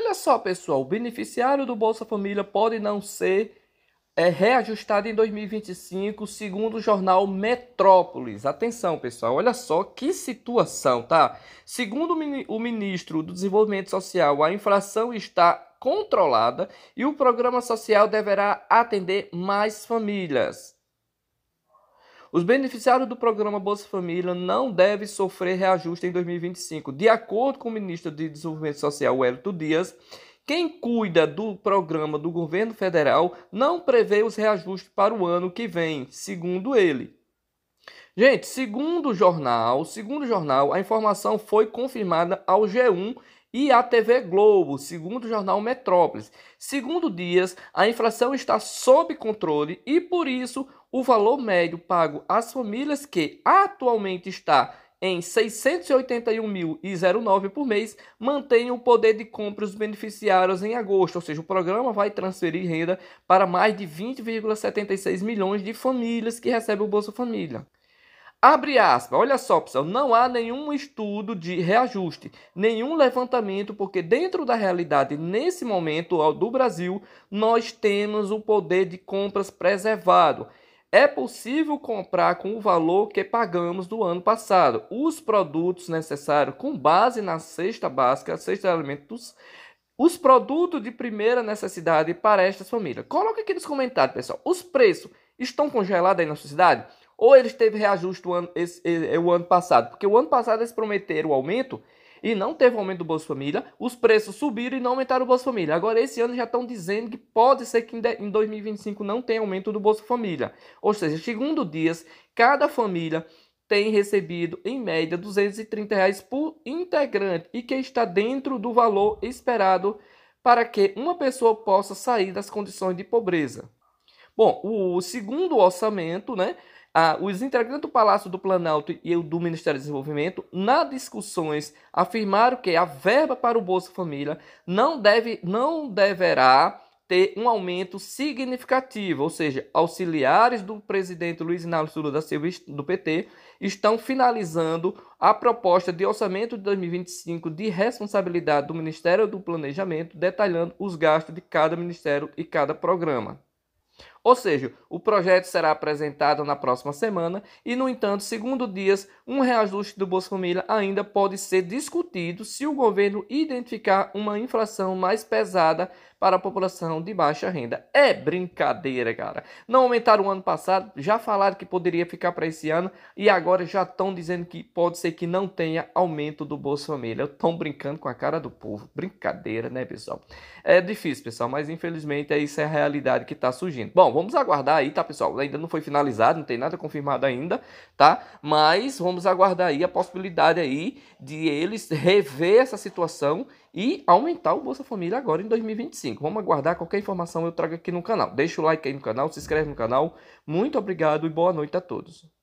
Olha só, pessoal, o beneficiário do Bolsa Família pode não ser é, reajustado em 2025, segundo o jornal Metrópolis. Atenção, pessoal, olha só que situação, tá? Segundo o ministro do Desenvolvimento Social, a inflação está controlada e o programa social deverá atender mais famílias. Os beneficiários do programa Bolsa Família não devem sofrer reajuste em 2025. De acordo com o ministro de Desenvolvimento Social, Wellington Dias, quem cuida do programa do governo federal não prevê os reajustes para o ano que vem, segundo ele. Gente, segundo o jornal, segundo o jornal, a informação foi confirmada ao G1 e à TV Globo, segundo o jornal Metrópolis. Segundo Dias, a inflação está sob controle e por isso o valor médio pago às famílias que atualmente está em R$ 681.009 por mês mantém o poder de compra dos beneficiários em agosto, ou seja, o programa vai transferir renda para mais de 20,76 milhões de famílias que recebem o Bolsa Família. Abre aspas, olha só, pessoal, não há nenhum estudo de reajuste, nenhum levantamento, porque dentro da realidade, nesse momento do Brasil, nós temos o poder de compras preservado. É possível comprar com o valor que pagamos do ano passado. Os produtos necessários com base na cesta básica, cesta de alimentos, os produtos de primeira necessidade para estas famílias. Coloque aqui nos comentários, pessoal. Os preços estão congelados aí na sua cidade? Ou eles teve reajuste o ano, esse, o ano passado? Porque o ano passado eles prometeram o aumento e não teve aumento do Bolsa Família, os preços subiram e não aumentaram o Bolsa Família. Agora, esse ano já estão dizendo que pode ser que em 2025 não tenha aumento do Bolsa Família. Ou seja, segundo dias, cada família tem recebido, em média, 230 reais por integrante e que está dentro do valor esperado para que uma pessoa possa sair das condições de pobreza. Bom, o segundo orçamento, né, ah, os integrantes do Palácio do Planalto e o do Ministério do Desenvolvimento, nas discussões, afirmaram que a verba para o Bolsa Família não, deve, não deverá ter um aumento significativo, ou seja, auxiliares do presidente Luiz Inácio Lula da Silva do PT estão finalizando a proposta de orçamento de 2025 de responsabilidade do Ministério do Planejamento, detalhando os gastos de cada ministério e cada programa. Ou seja, o projeto será apresentado na próxima semana e, no entanto, segundo Dias, um reajuste do Bolsa Família ainda pode ser discutido se o governo identificar uma inflação mais pesada para a população de baixa renda. É brincadeira, cara. Não aumentaram o ano passado, já falaram que poderia ficar para esse ano e agora já estão dizendo que pode ser que não tenha aumento do Bolsa Família. Estão brincando com a cara do povo. Brincadeira, né, pessoal? É difícil, pessoal, mas infelizmente é isso é a realidade que está surgindo. Bom, vamos aguardar aí, tá, pessoal? Ainda não foi finalizado, não tem nada confirmado ainda, tá? Mas vamos aguardar aí a possibilidade aí de eles rever essa situação e aumentar o Bolsa Família agora em 2025. Vamos aguardar qualquer informação eu trago aqui no canal. Deixa o like aí no canal, se inscreve no canal. Muito obrigado e boa noite a todos.